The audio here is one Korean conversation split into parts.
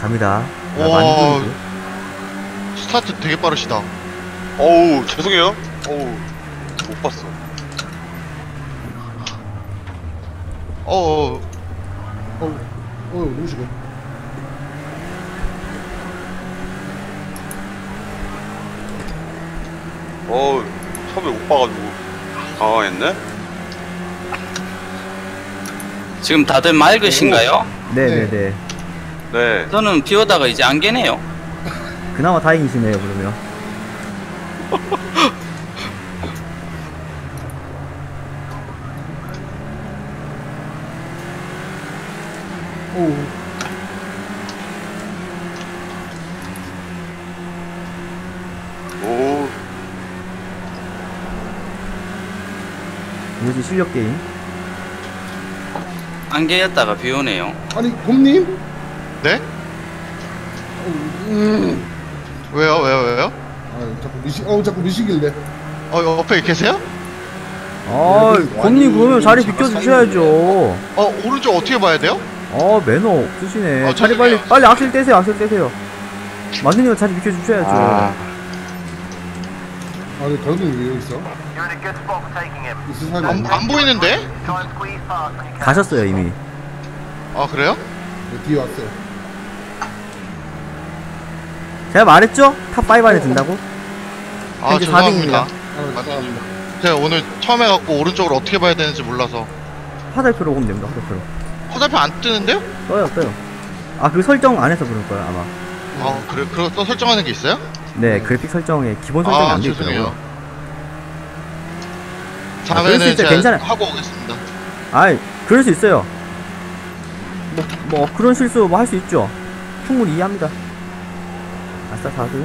갑니다. 자, 와. 만두. 스타트 되게 빠르시다. 어우 죄송해요. 어우 못 봤어. 어, 어, 어, 어, 누구시고? 어우 처음에 못 봐가지고 당황했네. 지금 다들 맑으신가요? 네네네. 네. 저는 비 오다가 이제 안 개네요. 그나마 다행이시네요, 그러면. 오, 오 뭐지, 실력 게임? 안 개였다가 비 오네요. 아니 곰님? 네? 어, 음. 왜요, 왜요, 왜요? 아, 자꾸 미시, 어, 자꾸 미시길래. 어, 옆에 계세요? 아, 곰님 와인이 그러면 자리 비켜주셔야죠. 어, 오른쪽 어떻게 봐야 돼요? 어, 매너 없으시네. 어, 자리. 빨리, 빨리 악셀 떼세요, 악셀 떼세요. 만두님 자리 비켜주셔야죠. 아. 아, 근데 더는 왜 여기 있어? 있을 사람이 안? 안 보이는데? 가셨어요, 이미. 아, 그래요? 네, 뒤에 왔어요. 제가 말했죠? top 5 안에 든다고? 아, 현재 죄송합니다. 아, 죄송합니다. 제가 오늘 처음 해갖고 오른쪽을 어떻게 봐야 되는지 몰라서. 화살표로 오면 됩니다, 화살표로. 화살표 안 뜨는데요? 떠요, 떠요. 아, 그 설정 안에서 그럴 거예요, 아마. 아, 그래, 그거 또 설정하는 게 있어요? 네, 그래픽 설정에 기본 설정이 아, 안 돼 죄송해요. 있더라고요. 아, 그럴 수 다음에는 있어요. 제가 괜찮아요. 하고 오겠습니다. 아이, 그럴 수 있어요. 뭐, 뭐, 그런 실수 뭐 할 수 있죠. 충분히 이해합니다. 아싸, 4등.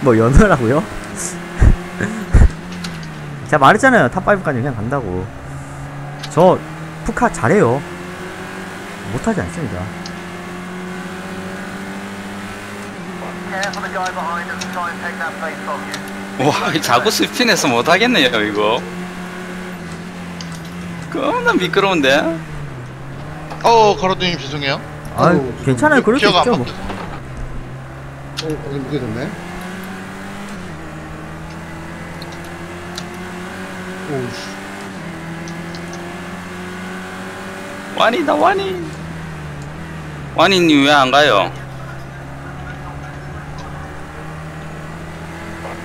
뭐, 연어라고요? 제가 말했잖아요. 탑5까지 그냥 간다고. 저, 푸카 잘해요. 못하지 않습니다. 와, 이 자구 스핀해서 못 하겠네요, 이거. 겁나 미끄러운데? 어, 가로등님 죄송해요. 아, 아유, 괜찮아요. 그럴 수 기억 안 있죠. 뭐. 바뀌어서. 어, 어, 늦어졌네. 오우씨. 와니다, 와니. 와니님 왜 안 가요?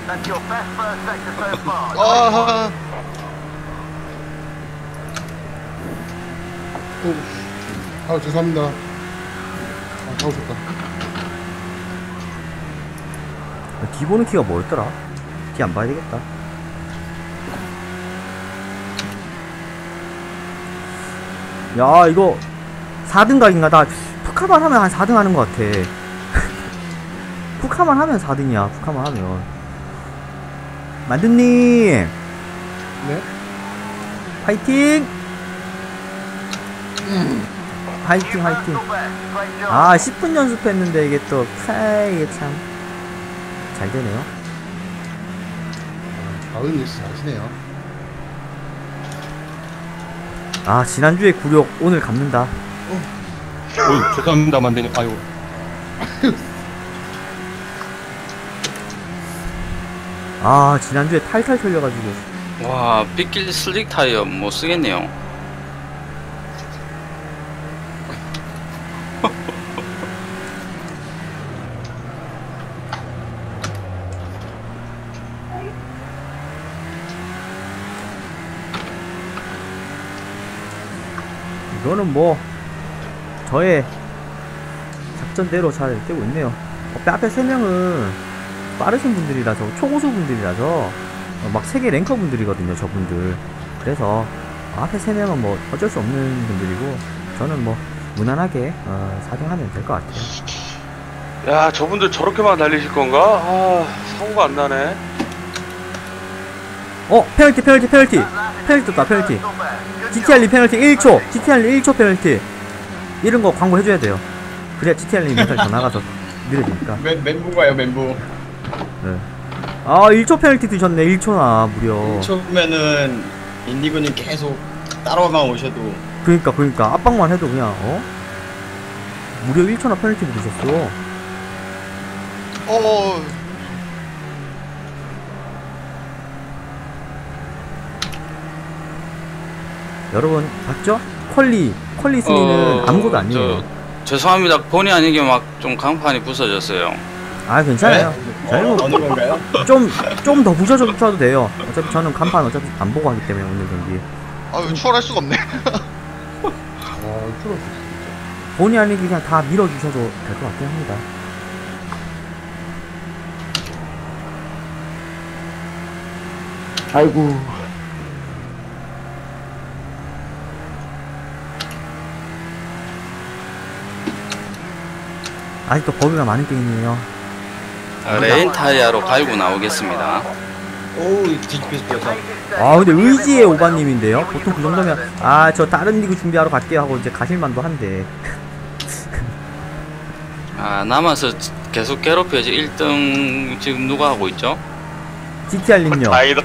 아, 오우씨. 아, 죄송합니다. 아, 타고 싶다. 뒤 보는 키가 뭐였더라? 뒤안 봐야 되겠다. 야, 이거 4등 각인가? 나 푸카만 하면 한 4등 하는 것 같아. 푸카만 하면 4등이야, 푸카만 하면. 만두님! 네? 화이팅! 화이팅, 화이팅. 아, 10분 연습했는데 이게 또, 아, 이게 참. 잘 되네요. 가을님 씨 잘하시네요. 아, 지난주에 구력 오늘 갚는다. 어이, 죄송합니다, 만대님. 아유, 아, 지난주에 탈탈 털려가지고. 와, 빗길 슬릭 타이어 못 쓰겠네요. 이거는 뭐, 저의 작전대로 잘 되고 있네요. 앞에, 세 명은 빠르신 분들이라서, 초고수 분들이라서, 어, 막 세계 랭커 분들이거든요, 저분들. 그래서, 앞에 세 명은 뭐, 어쩔 수 없는 분들이고, 저는 뭐, 무난하게, 어, 사정하면 될 것 같아요. 야 저분들 저렇게만 달리실 건가? 아 사고가 안 나네. 어, 페널티, 페널티, 페널티! 페널티 떴다, 페널티. GTR리 페널티 1초! GTR리 1초 페널티! 이런 거 광고 해줘야 돼요. 그래야 GTR리 멘탈 더 나가서 느려지니까. 멘, 멘붕 가요, 멘붕. 네. 아, 1초 페널티 드셨네, 1초나, 무려. 1초면은 인디고님 계속 따라만 오셔도 그니까 그니까 압박만 해도 그냥 어? 무려 1초나 페널티 부르셨어 어 여러분 봤죠? 퀄리 퀄리 순위는 어, 아무것도 아니에요. 저, 죄송합니다. 본의 아니게 막 좀 강판이 부서졌어요. 아 괜찮아요. 저희 어, 어느 건가요? 뭐좀좀 더 부셔줘도 돼요. 어차피 저는 간판 어차피 안 보고 하기 때문에 오늘 경기. 아유 추월할 수가 없네. 아, 추락 본의 아니게 그냥 다 밀어주셔도 될 것 같긴 합니다. 아이고 아직도 버그가 많은 게임이에요 아, rain 타이어로 갈고 나오겠습니다. 오우 뒤집혀서 뛰어서 아 근데 의지의 오바님인데요 보통 그 정도면 아 저 다른 리그 준비하러 갈게요 하고 이제 가실만도 한데 아, 남아서 계속 괴롭혀야지 1등 지금 누가 하고 있죠? GTR님요 다행이다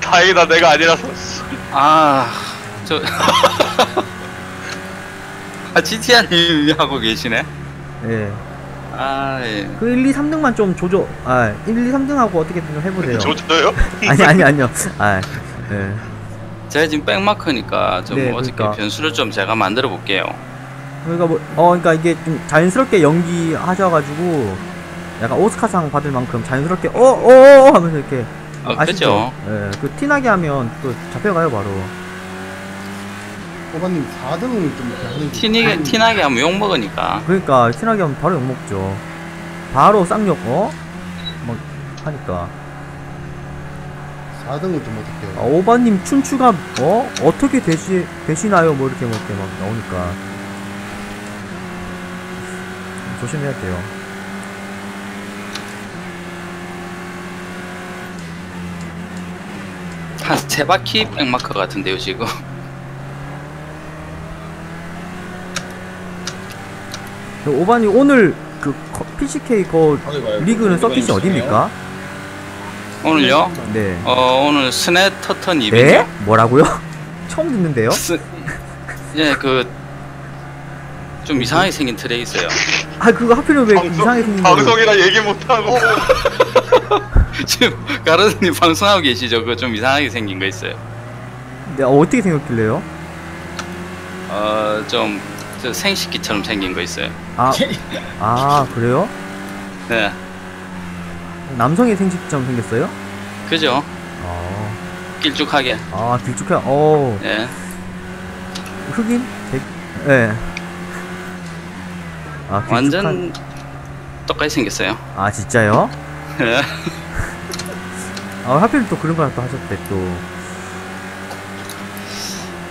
다행이다 내가 아니라서 아, 저. 아, GTR님이 하고 계시네? 예. 아, 예. 그 1, 2, 3등만 좀 조조 아 1, 2, 3등하고 어떻게든 좀 해보세요 조져요? 아니 아니 아니요 아 예. 제가 지금 백마크니까 좀 네, 어떻게 그러니까. 변수를 좀 제가 만들어 볼게요. 그러니까 뭐, 어, 그러니까 이게 좀 자연스럽게 연기하셔가지고 약간 오스카상 받을 만큼 자연스럽게 어, 어, 어 하면서 이렇게 어, 아시죠? 그죠? 예, 그 티나게 하면 또 잡혀가요 바로. 꼬바님 4등을 좀 이렇게 하는 게 티나게, 티나게 하면 욕 먹으니까. 그러니까 티나게 하면 바로 욕 먹죠. 바로 쌍욕 어? 막 하니까. 4등을 좀 어떻게 아, 해요? 오바님 춘추가 어 어떻게 되시 되시나요? 뭐 이렇게 뭐 이렇게 막 나오니까 조심해야 돼요. 한 세 바퀴 백마크 같은데요, 지금. 오바님 오늘 그 커- PCK 그 봐요? 리그는 서킷이? 어딥니까? 오늘요? 네. 어, 오늘 스네 터턴 네? 이벤트. 뭐라고요? 처음 듣는데요? 스... 예, 그, 좀 이상하게 생긴 트랙 있어요. 아 그거 하필이면 왜 이상하게 생긴 방송이라 얘기 못하고 지금 가르드님 방송하고 계시죠? 그거 좀 이상하게 생긴 거 있어요. 네, 어, 어떻게 생겼길래요? 어, 좀, 저 생식기처럼 생긴 거 있어요. 아, 아 그래요? 네. 남성의 생식처럼 생겼어요? 그죠? 아, 길쭉하게. 아 길쭉해. 어, 예. 흑인? 백, 예. 아, 길쭉한- 완전 똑같이 생겼어요. 아 진짜요? 예. 아 하필 또 그런 걸또 하셨대 또.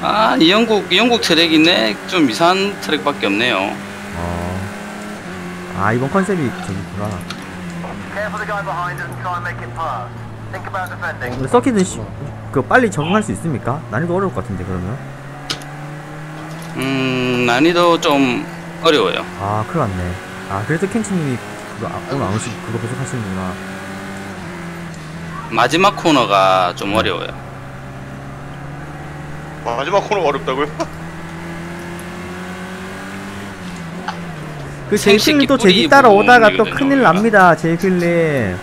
아, 이 영국, 이 영국 트랙이네. 좀 이상한 트랙밖에 없네요. 어. 아 이번 컨셉이 저기구나. 근데 서킷은 시, 그 빨리 적응할 수 있습니까? 난이도 어려울 것 같은데 그러면. 음, 난이도 좀 어려워요. 아 큰일 났네. 아 그래서 켄치님이 그거 아, 오늘 안 오시고 그거 계속 하시는구나. 마지막 코너가 좀 어려워요. 마지막 코너 어렵다고요? 그 제이필님 또 제디 따라오다가 또 큰일. 납니다 제이필님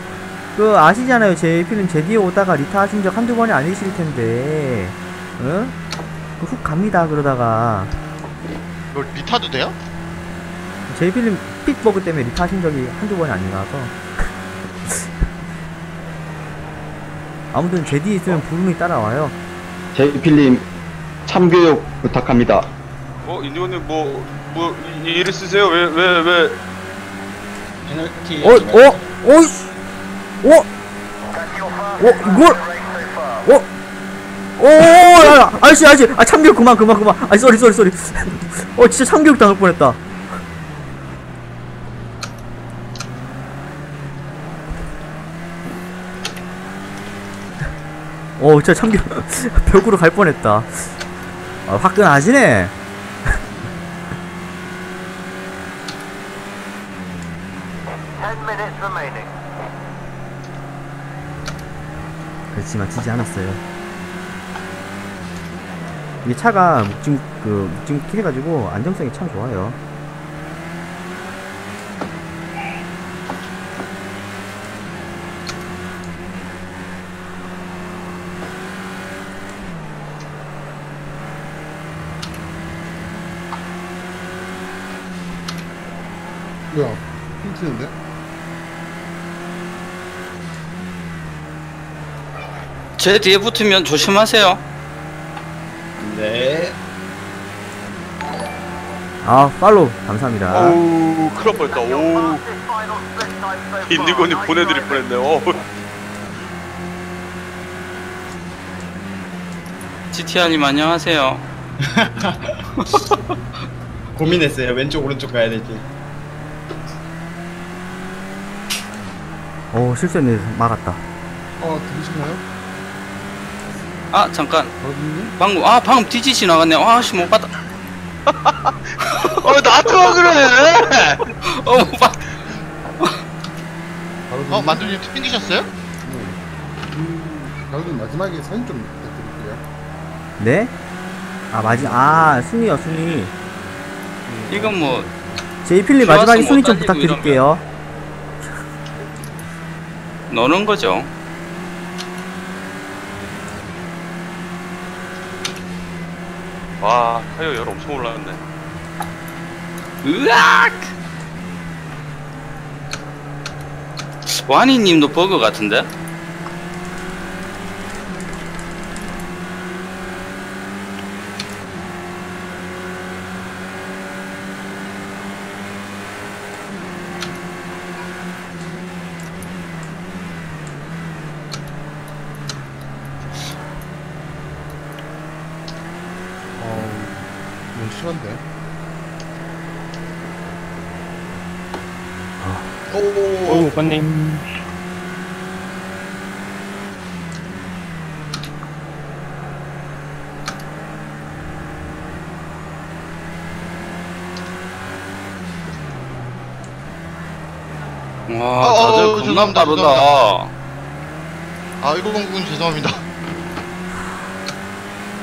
그 아시잖아요 제이필님 제 뒤에 오다가 리타 하신 적 한두 번이 아니실 텐데 응? 그훅 갑니다 그러다가 이거 리타도 돼요? 제이필님 pit버그 때문에 리타 하신 적이 한두 번이 아니라서 아무튼 제 뒤에 있으면 부름이 따라와요 제이필님 참교육 부탁합니다. 어 인디고님 뭐 뭐 일을 쓰세요? 왜 왜 왜? 페널티 어? 어? 어이씨 어? 어? 이걸? 어? 오, 야, 야, 아저씨, 아저씨, 아, 참교육 그만, 그만, 그만. 아, sorry, sorry, sorry. 어, 진짜 참교육 당할 뻔했다. 어, 진짜 참교육, 벽으로 갈 뻔했다. 아, 화끈하시네. 그렇 지만 지지 않았어요. 이게 차가 묵직 그 묵직묵직 해가지고 안정성이 참 좋아요. 뭐야? 힌트인데? 제 뒤에 붙으면 조심하세요. 네. 아 팔로우 감사합니다. 어우 큰일 날 뻔했다 오 인디고님 보내드릴 뻔했네 어 GTR님 안녕하세요. 고민했어요. 왼쪽 오른쪽 가야 될지. 오 실수했네 막았다. 어, 들으시나요? 아 잠깐? 방금 아 방금 뒤지 지나갔네. 아씨 못 봤다. 어 나한테만 그래 어못 봤. 어 만두님 튕기셨어요? 음, 가로준님 마지막에 사진 좀 부탁드릴게요. 네? 아 맞이 아 순위요 순위. 이건 뭐 제이필님 좋아서 마지막에 못 순위 좀 부탁드릴게요. 노는 거죠. 와 타이어 열 엄청 올라갔네 으악! 와니님도 버그 같은데? 어, 너무 심한데? 오, 관님. 와, 어, 다들 어, 겁나 죄송합니다, 빠르다. 아 109군 죄송합니다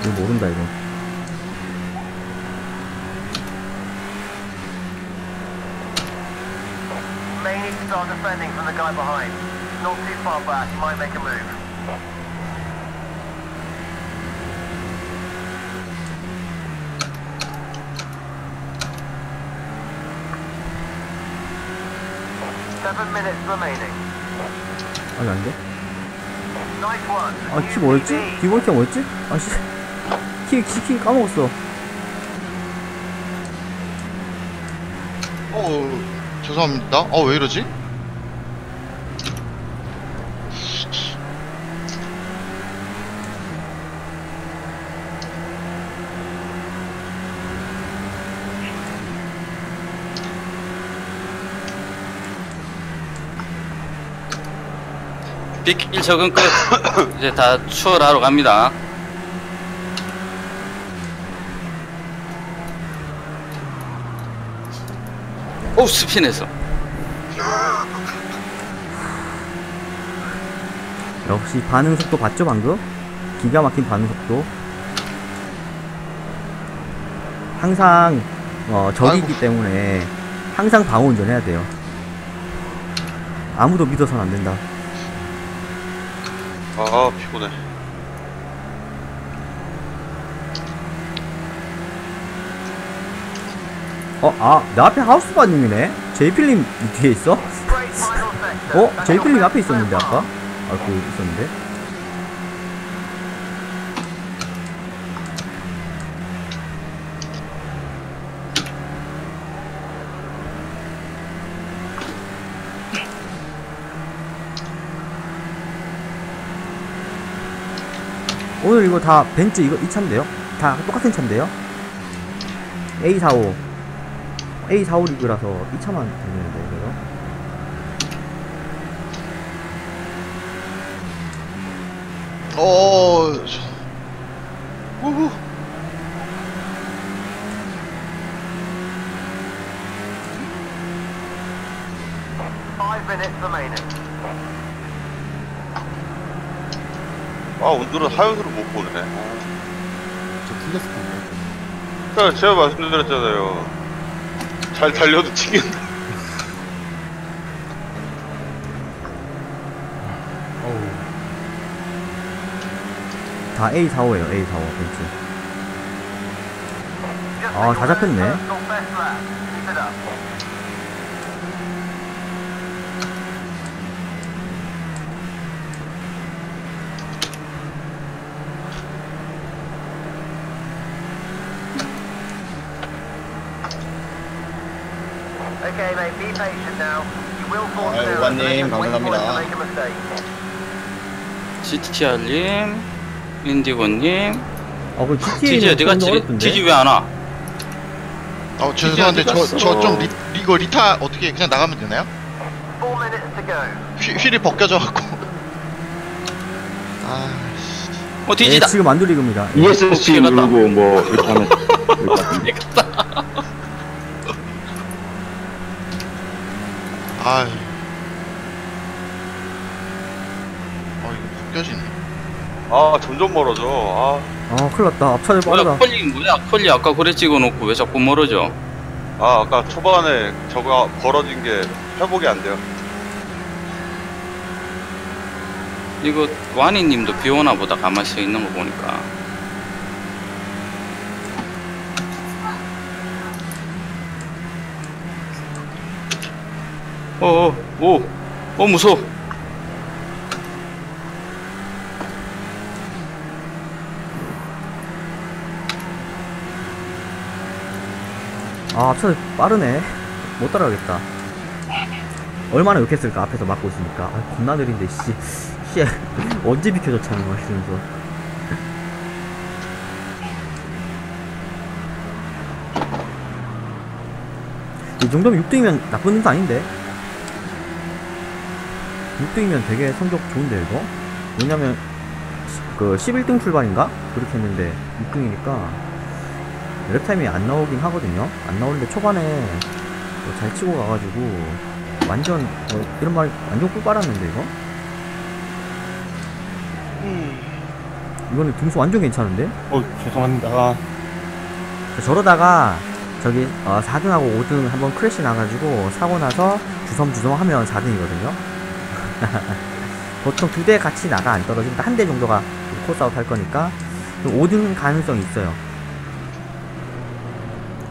이거 모른다 이거. Start defending from the guy behind. Not too far back, he might make a move. Seven minutes remaining. 아니 안 돼? Nice one. 아키 뭐였지? 기본 키가 뭐였지? 아씨 키, 키, 키 까먹었어. 어 죄송합니다 어왜 이러지? 빗길 적응 끝. 이제 다 추월하러 갑니다. 오, 스피냈어. 역시 반응 속도 봤죠 방금? 기가 막힌 반응 속도. 항상 어, 적이기 아이고. 때문에 항상 방어 운전해야 돼요. 아무도 믿어서는 안 된다. 아 피곤해 어, 아, 내 앞에 하우스바님이네? 제이필님 뒤에 있어? 어? 제이필님 앞에 있었는데 아까? 아, 그 있었는데? 오늘 이거 다 벤츠 이거 이 차인데요? 다 똑같은 차인데요? A45 A45 리그라서 이 차만 되는데 이거요? 어 저... 우후 Five minutes remaining. 아 오늘은 하연수를 못 보네 아, 저 틀렸을 텐데. 그러니까 제가 말씀드렸잖아요. 잘 달려도 튕긴다. 어우. 다 A45에요 A45 벤츠 아, 다 잡혔네. 아유, to 감사합니다. GTR님, 인디고님, 어그 TG 어디 좀 갔지? TG 왜안 와? 어 죄송한데 저? 저 좀 이거 리타 어떻게 그냥 나가면 되나요? 휠, 휠이 벗겨져 갖고. 아 씨. 어, 네, 뒤지다. 지금 안드리급니다 ESC 어떻게 갔다? 누르고 뭐 이렇게 하면 아. 어 이거 벗겨지네. 아, 점점 멀어져. 아, 아 큰일 났다 앞차들 뭐야, 빠르다 컬리 뭐야? 컬리 아까 그래 찍어놓고 왜 자꾸 멀어져? 아, 아까 초반에 저거 벌어진 게 회복이 안 돼요. 이거 와니님도 비 오나 보다 가만히 서 있는 거 보니까. 어어 오, 어 무서워. 아 앞차들 빠르네. 못 따라가겠다. 얼마나 욕했을까 앞에서 막고 있으니까. 아 겁나 느린데 씨. 씨, 언제 비켜줘 차는 거야 이러면서. 이 정도면 6등이면 나쁜 거 아닌데 6등이면 되게 성적 좋은데 이거? 왜냐면 시- 그 11등 출발인가? 그렇게 했는데 6등이니까 lap time이 안 나오긴 하거든요. 안 나오는데 초반에 뭐잘 치고 가가지고 완전 어, 이런 말 완전 꿀 빨았는데 이거? 이거는 등수 완전 괜찮은데? 어, 죄송합니다. 저러다가 저기 어, 4등하고 5등 한번 crash 나가지고 사고 나서 주섬주섬 하면 4등이거든요 보통 두 대 같이 나가 안 떨어지니까 한 대 정도가 course out 할 거니까 5등 가능성이 있어요.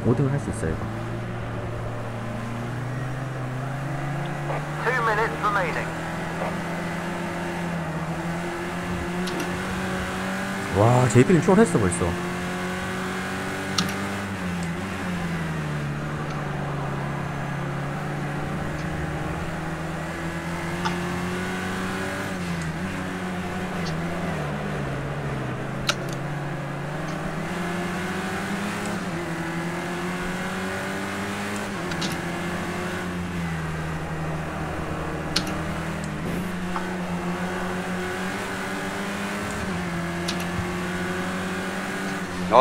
5등을 할 수 있어요 이거. 와 제이필님 추월했어 벌써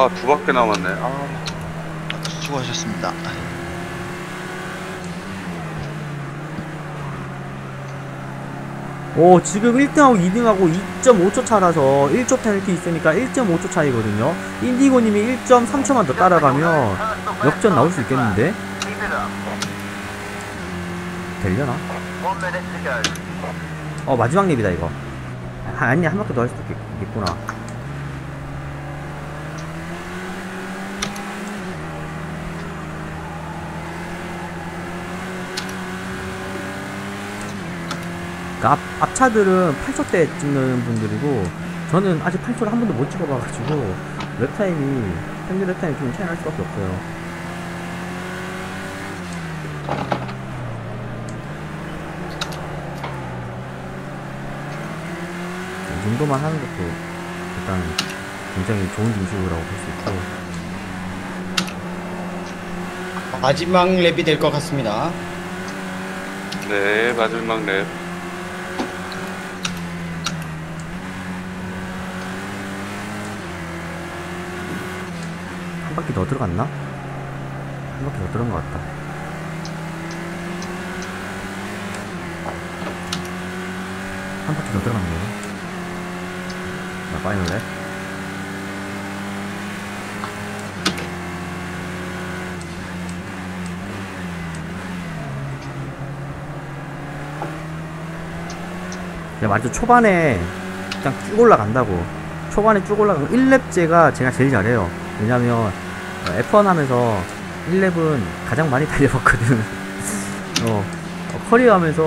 아, 두 바퀴 남았네. 아, 수고하셨습니다. 오 지금 1등하고 2등하고 2.5초 차라서 1초 페널티 있으니까 1.5초 차이거든요 인디고님이 1.3초만 더 따라가면 역전 나올 수 있겠는데. 되려나? 어 마지막 랩이다 이거 아, 아니 한 바퀴 더 할 수도 있겠, 있겠구나 그러니까 앞, 앞차들은 8초대 찍는 분들이고 저는 아직 8초를 한 번도 못 찍어봐가지고 랩타임이 평균 랩타임이 좀 차이 날 수밖에 없어요 이 정도만 하는 것도 일단 굉장히 좋은 중식이라고 볼 수 있고 마지막 랩이 될 것 같습니다. 네, 마지막 랩. 바퀴 더 들어갔나? 한 바퀴 더 들어간 것 같다. 한 바퀴 더 들어갔네요. 나 빠이널래? 완전 초반에 그냥 쭉 올라간다고 초반에 쭉 올라가고 1렙째가 제가 제일 잘해요 왜냐면 F1 하면서 1렙은 가장 많이 달려봤거든. 어, 어, 커리어 하면서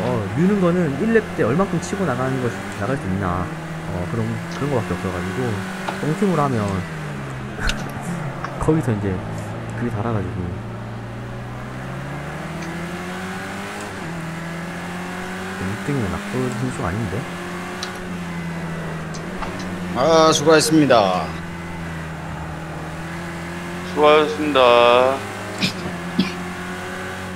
어, 미는 거는 1렙 때 얼만큼 치고 나가는 것 나갈 수 있나. 어, 그런 그런 거밖에 없어가지고 똥팀으로 하면 거기서 이제 그게 달아가지고. 1등이면 나쁜 선수가 아닌데? 아, 수고하셨습니다. 수고하셨습니다.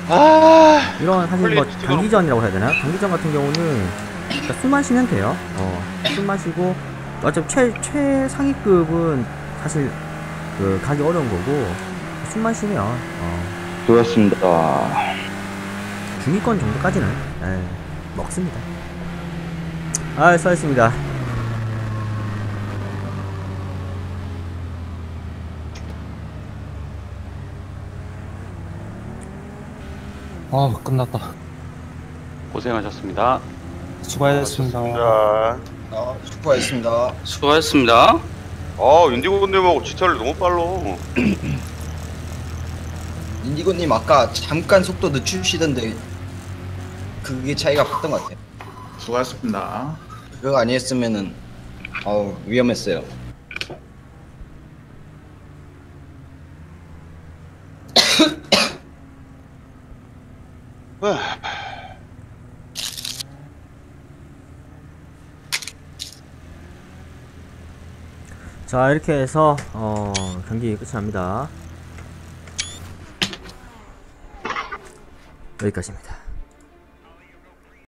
아, 이런 사실 뭐 퀄리티가 단기전이라고 해야 되나? 단기전 같은 경우는 그러니까 술 마시면 돼요. 어, 술 마시고 어차피 최 최상위급은 사실 그 가기 어려운 거고 술 마시면 어, 수고하셨습니다. 중위권 정도까지는 에, 먹습니다. 아, 수고하셨습니다. 아 끝났다 고생하셨습니다. 수고하셨습니다 자, 아, 수고하셨습니다. 수고하셨습니다. 아, 인디고님하고 지탈이 너무 빨라. 인디고님 아까 잠깐 속도 늦추시던데 그게 차이가 컸던 것 같아요. 수고하셨습니다. 그거 아니었으면은 어우 위험했어요. 자, 이렇게 해서 어, 경기 끝이 납니다. 여기까지입니다.